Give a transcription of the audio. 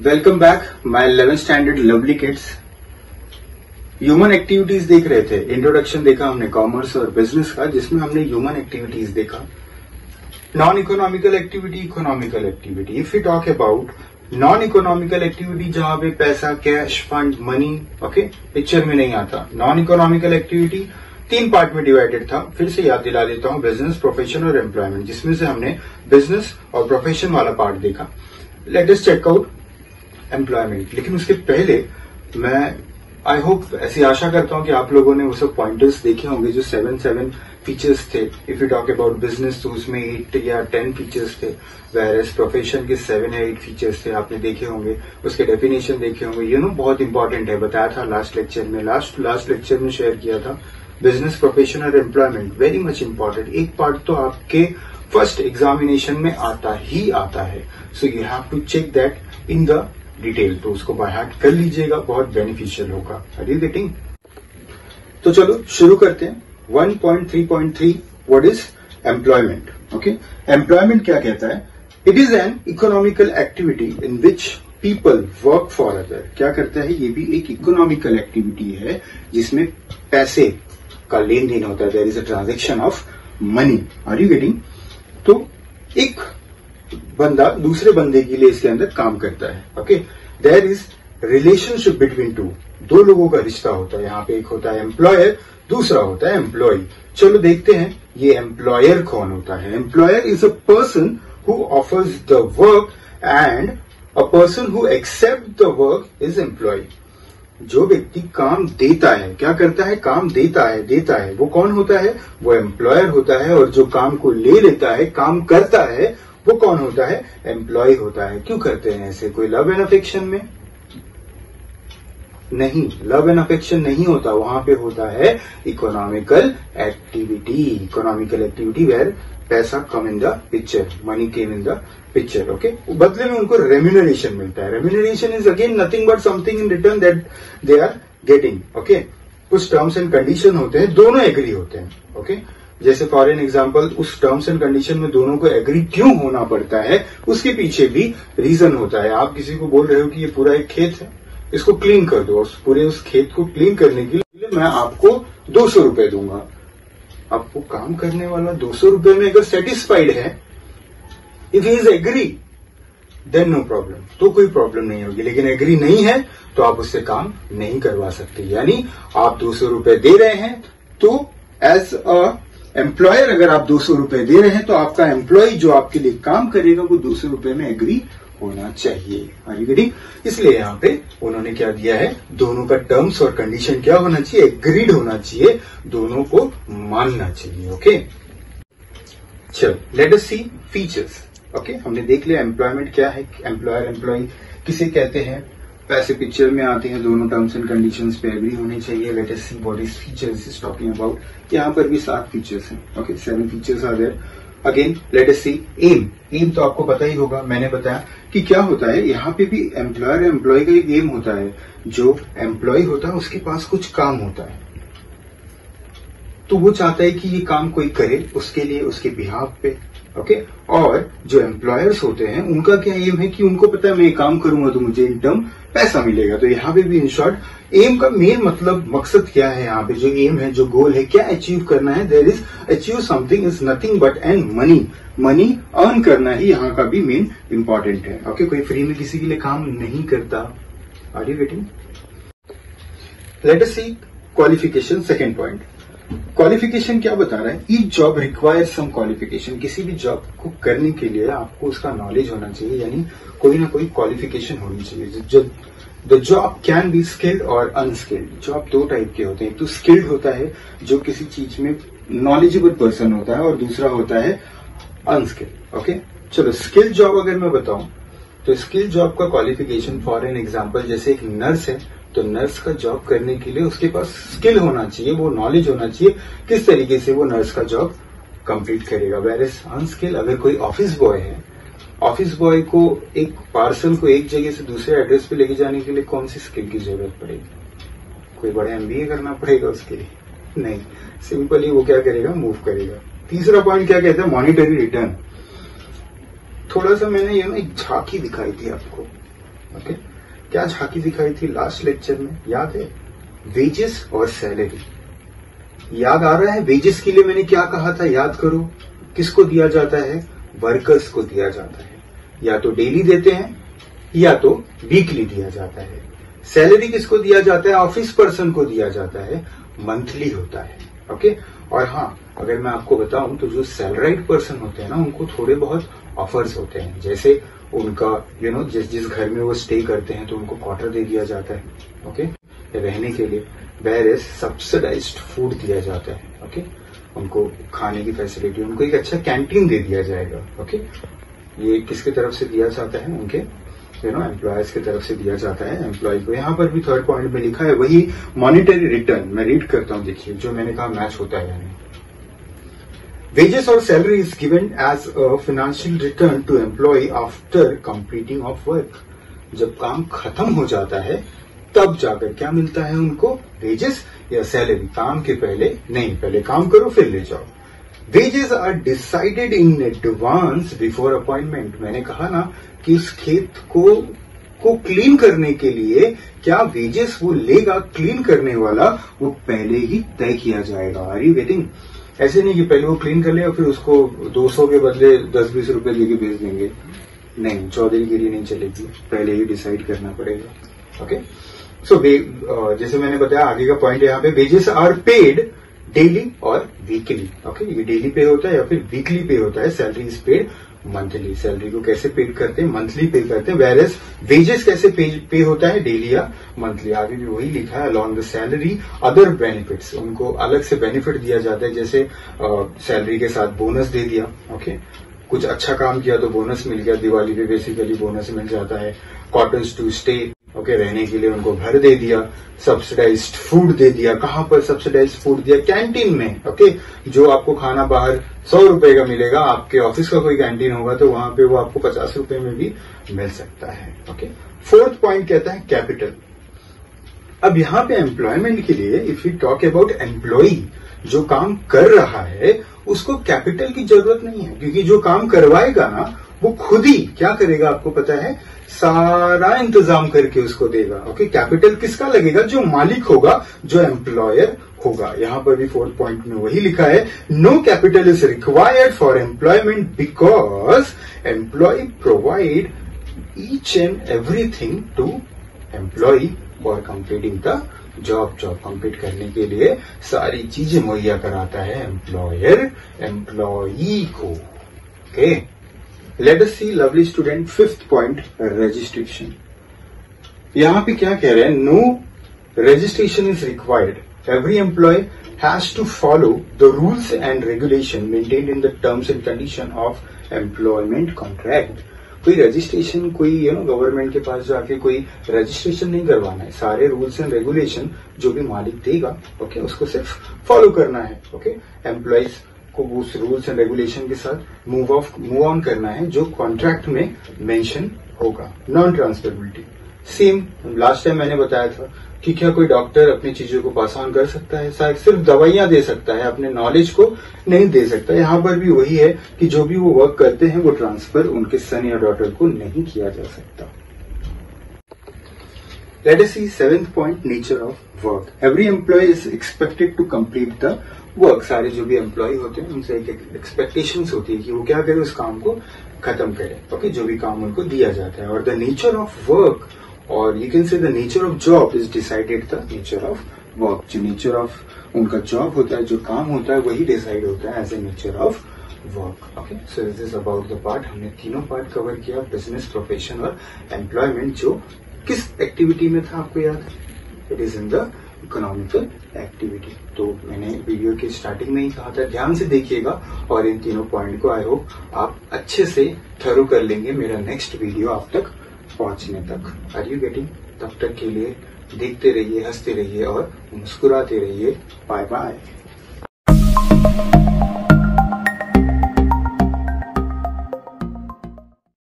Welcome back my 11 standard lovely kids human activities देख रहे थे। इंट्रोडक्शन देखा हमने कॉमर्स और बिज़नेस का, जिसमें हमने ह्यूमन एक्टिविटीज़ देखा। Non economical activity economical activity if you talk about non economical activity जहाँ पे पैसा cash fund money okay picture में नहीं आता। नॉन इकोनॉमिकल एक्टिविटी तीन पार्ट में डिवाइडेड था। फिर से याद दिला देता हूँ बिज़नेस प्रोफेशन और एम्प्लॉयमेंट जिसमें से हमने बिज़नेस और प्रोफेशन वाला पार्ट देखा। लेटेस्ट चेकआउट एम्प्लॉयमेंट लेकिन उसके पहले मैं आई होप ऐसी आशा करता हूँ कि आप लोगों ने वो सब पॉइंटर्स देखे होंगे जो सेवन सेवन फीचर्स थे। If you talk about business तो उसमें एट या टेन फीचर्स थे। वेर एस प्रोफेशन के सेवन या एट फीचर्स थे, आपने देखे होंगे। उसके डेफिनेशन देखे होंगे। यू नो बहुत इंपॉर्टेंट है। बताया था लास्ट लेक्चर में। लास्ट लास्ट लेक्चर में शेयर किया था। बिज़नेस प्रोफेशन और एम्प्लॉयमेंट वेरी मच इंपॉर्टेंट एक पार्ट तो आपके फ़र्स्ट एग्जामिनेशन में आता ही आता है। So you have to check that in the detail तो उसको बाय हार्ट कर लीजिएगा, बहुत बेनिफिशियल होगा। आर यू गेटिंग तो चलो, शुरू करते हैं। 1.3.3 what is employment okay employment क्या कहता है? It is an economical activity in which people work for other क्या करता है? ये भी एक इकोनॉमिकल एक्टिविटी है, जिसमें पैसे का लेन देन होता है। There is a transaction of money are you getting तो एक बंदा दूसरे बंदे के लिए इसके अंदर काम करता है okay there is relationship between two दो लोगों का रिश्ता होता है, यहाँ पे एक होता है एम्प्लॉयर दूसरा होता है एम्प्लॉय चलो देखते हैं, ये एम्प्लॉयर कौन होता है? Employer is a person who offers the work and a person who accept the work is employ जो व्यक्ति काम देता है, क्या करता है? काम देता है देता है। वो कौन होता है? वो एम्प्लॉयर होता है और जो काम को ले लेता है, काम करता है वो कौन होता है? एम्प्लॉय होता है। क्यों करते हैं ऐसे? कोई लव एंड अफेक्शन में? नहीं लव एंड अफेक्शन नहीं होता। वहाँ पे होता है economical activity economical activity where पैसा come in the picture money came in the picture okay बदले में उनको रेम्यूनरेशन मिलता है। Remuneration is again nothing but something in return that they are getting okay कुछ टर्म्स एंड कंडीशन होते हैं, दोनों एग्री होते हैं ओके okay? जैसे फॉर एन एग्ज़ाम्पल उस टर्म्स एंड कंडीशन में दोनों को एग्री क्यों होना पड़ता है, उसके पीछे भी रीजन होता है। आप किसी को बोल रहे हो कि ये पूरा एक खेत है, इसको क्लीन कर दो, और पूरे उस खेत को क्लीन करने के लिए मैं आपको दो सौ रुपये दूँगा। आपको काम करने वाला दो सौ रुपये में अगर सेटिस्फाइड है if is agree then no problem तो कोई प्रॉब्लम नहीं होगी। लेकिन एग्री नहीं है तो आप उससे काम नहीं करवा सकते। यानी आप दो सौ रुपये दे रहे हैं तो एज अ एम्प्लॉयर अगर आप दो सौ दे रहे हैं तो आपका एम्प्लॉय जो आपके लिए काम करेगा, वो दो सौ में एग्री होना चाहिए। इसलिए यहाँ पे उन्होंने क्या दिया है? दोनों का टर्म्स और कंडीशन क्या होना चाहिए? एग्रीड होना चाहिए। दोनों को मानना चाहिए ओके चलो let us see features okay हमने देख लिया एम्प्लॉयमेंट क्या है एम्प्लॉयर एम्प्लॉय किसे कहते हैं? पैसे पिक्चर में आते हैं, दोनों टर्म्स एंड कंडीशंस पे एग्री होने चाहिए let us see what is features is talking about यहाँ पर भी सात फीचर्स हैं okay seven features are there again let us see M M तो आपको पता ही होगा, मैंने बताया कि क्या होता है, यहाँ पे भी एम्प्लॉयर एम्प्लॉय का एक एम होता है। जो एम्प्लॉय होता है, उसके पास कुछ काम होता है। तो वो चाहता है कि ये काम कोई करे, उसके लिए, उसके बिहाव पे। ओके और जो एम्प्लॉयर्स होते हैं, उनका क्या एम है कि उनको पता है मैं काम करूँगा तो मुझे इन टर्म पैसा मिलेगा। तो यहाँ पे भी इन शॉर्ट एम का मेन मतलब मकसद क्या है यहाँ पे? जो एम है, जो गोल है, क्या अचीव करना है? There is achieve something is nothing but and money money earn करना ही यहाँ का भी मेन इंपॉर्टेंट है। Okay okay? कोई फ्री में किसी के लिए काम नहीं करता। Are you waiting let us see qualification second point qualification क्या बता रहा है? Each job require some qualification किसी भी जॉब को करने के लिए आपको उसका नॉलेज होना चाहिए, यानी कोई ना कोई क्वालिफिकेशन होनी चाहिए। The job can be skilled और अनस्किल्ड जॉब दो टाइप के होते हैं। तो स्किल्ड होता है, जो किसी चीज़ में नॉलेजेबल पर्सन होता है, और दूसरा होता है अनस्किल्ड ओके चलो स्किल्ड जॉब अगर मैं बताऊँ तो स्किल जॉब का क्वालिफिकेशन फॉर एन एग्ज़ाम्पल जैसे एक नर्स है तो नर्स का जॉब करने के लिए उसके पास स्किल होना चाहिए, वो नॉलेज होना चाहिए, किस तरीके से वो नर्स का जॉब कंप्लीट करेगा। वेर इज़ अनस्किल अगर कोई ऑफ़िस बॉय है ऑफ़िस बॉय को एक पार्सल को एक जगह से दूसरे एड्रेस पे लेके जाने के लिए कौन सी स्किल की ज़रूरत पड़ेगी? कोई बड़ा एमबीए करना पड़ेगा उसके लिए? नहीं। सिंपली वो क्या करेगा? मूव करेगा। तीसरा पॉइंट क्या कहता है? मॉनिटरी रिटर्न थोड़ा सा मैंने ये ना एक झांकी दिखाई थी आपको। ओके क्या झांकी दिखाई थी लास्ट लेक्चर में? याद है? वेजेस और सैलरी याद आ रहा है? वेजेस के लिए मैंने क्या कहा था? याद करो। किसको दिया जाता है? वर्कर्स को दिया जाता है। या तो डेली देते हैं, या तो वीकली दिया जाता है। सैलरी किसको दिया जाता है? ऑफ़िस पर्सन को दिया जाता है। मंथली होता है। ओके और हाँ अगर मैं आपको बताऊँ तो जो सैलराइड पर्सन होते हैं ना, उनको थोड़े बहुत ऑफर्स होते हैं। जैसे उनका यू नो जिस जिस घर में वो स्टे करते हैं तो उनको क्वार्टर दे दिया जाता है ओके रहने के लिए वेर इज़ सब्सिडाइज फ़ूड दिया जाता है ओके उनको खाने की फैसिलिटी उनको एक अच्छा कैंटीन दे दिया जाएगा ओके ये किसके तरफ़ से दिया जाता है? उनके यू नो एम्प्लॉयज़ की तरफ़ से दिया जाता है एम्प्लॉय को। यहाँ पर भी थर्ड पॉइंट में लिखा है, वही मॉनिटरी रिटर्न मैं रीड करता हूँ, देखिए, जो मैंने कहा मैच होता है यानी Wages or salary is given as a financial return to employee after completing of work. जब काम खत्म हो जाता है, तब जाकर क्या मिलता है उनको? वेजेस या सैलरी काम के पहले नहीं, पहले काम करो, फिर ले जाओ। Wages are decided in advance before appointment मैंने कहा ना कि उस खेत को को क्लीन करने के लिए क्या वेजेस वो लेगा क्लीन करने वाला? वो पहले ही तय किया जाएगा। आर यू गेटिंग ऐसे नहीं कि पहले वो क्लीन कर ले और फिर उसको 200 के बदले 10-20 रुपए देके भेज देंगे। नहीं चौदह के लिए नहीं चलेगी। पहले ही डिसाइड करना पड़ेगा। ओके सो so, जैसे मैंने बताया आगे का पॉइंट यहाँ पे वेजेस आर पेड डेली और वीकली ओके ये डेली पे होता है या फिर वीकली पे होता है salary is paid monthly. Salary को कैसे पे करते हैं? मंथली पे करते हैं वेर एज वेजेस कैसे पे, पे होता है? डेली या मंथली। आगे भी वही लिखा है along the salary other benefits उनको अलग से बेनिफिट दिया जाता है जैसे सैलरी के साथ बोनस दे दिया ओके okay? कुछ अच्छा काम किया तो बोनस मिल गया दिवाली पे बेसिकली बोनस मिल जाता है। कॉटन टू स्टे ओके रहने के लिए उनको घर दे दिया सब्सिडाइज फ़ूड दे दिया। कहाँ पर सब्सिडाइज फ़ूड दिया? कैंटीन में ओके जो आपको खाना बाहर सौ रुपए का मिलेगा, आपके ऑफ़िस का कोई कैंटीन होगा तो वहाँ पे वो आपको पचास रुपए में भी मिल सकता है ओके फोर्थ पॉइंट कहता है कैपिटल अब यहाँ पे एम्प्लॉयमेंट के लिए if you talk about employ जो काम कर रहा है, उसको कैपिटल की ज़रूरत नहीं है। क्योंकि जो काम करवाएगा ना, वो खुद ही क्या करेगा आपको पता है? सारा इंतज़ाम करके उसको देगा। ओके कैपिटल किसका लगेगा? जो मालिक होगा, जो एम्प्लॉयर होगा। यहाँ पर भी फोर्थ पॉइंट में वही लिखा है no capital is required for employment because employ provide each and everything to employ for completing the job job complete करने के लिए सारी चीज़ें मुहैया कराता है एम्प्लॉयर एम्प्लॉई को। Okay let us see lovely student fifth point registration यहाँ पे क्या कह रहे हैं? No registration is required every employ has to follow the rules and regulation maintained in the terms and condition of employment contract कोई registration कोई you know government के पास जाके कोई रजिस्ट्रेशन नहीं करवाना है। सारे रूल्स एंड रेगुलेशन जो भी मालिक देगा ओके okay, उसको सिर्फ़ फॉलो करना है ओके okay? एम्प्लॉयज़ को उस रूल्स एंड रेगुलेशन के साथ मूव ऑफ़ मूव ऑन करना है जो कॉन्ट्रैक्ट में मेंशन होगा। Non transferability same last time मैंने बताया था कि क्या कोई डॉक्टर अपनी चीज़ों को पास ऑन कर सकता है? शायद सिर्फ़ दवाइयाँ दे सकता है अपने नॉलेज को नहीं दे सकता। यहाँ पर भी वही है कि जो भी वो वर्क करते हैं वो ट्रांसफ़र उनके सन या डॉटर को नहीं किया जा सकता। Let us see seventh point, nature of work. Every employee is expected to the work सारे जो भी एम्प्लॉय होते हैं उनसे एक एक्सपेक्टेशन होती है कि वो क्या करे उस काम को खत्म करे। Okay okay? जो भी काम उनको दिया जाता है। और द नेचर ऑफ़ वर्क और you can say the nature of job is decided the nature of work जो नेचर ऑफ़ उनका जॉब होता है, जो काम होता है, वही डिसाइड होता है as a nature of work okay so this is about the part हमने तीनों पार्ट कवर किया बिज़नेस प्रोफेशन और एम्प्लॉयमेंट जो किस एक्टिविटी में था आपको याद? It is in the economical activity तो मैंने वीडियो की स्टार्टिंग में ही कहा था, ध्यान से देखिएगा और इन तीनों पॉइंट को आई होप आप अच्छे से थरो कर लेंगे मेरा नेक्स्ट वीडियो आप तक पहुँचने तक। आर यू गेटिंग तब तक के लिए देखते रहिए, हँसते रहिए और मुस्कुराते रहिए। Bye bye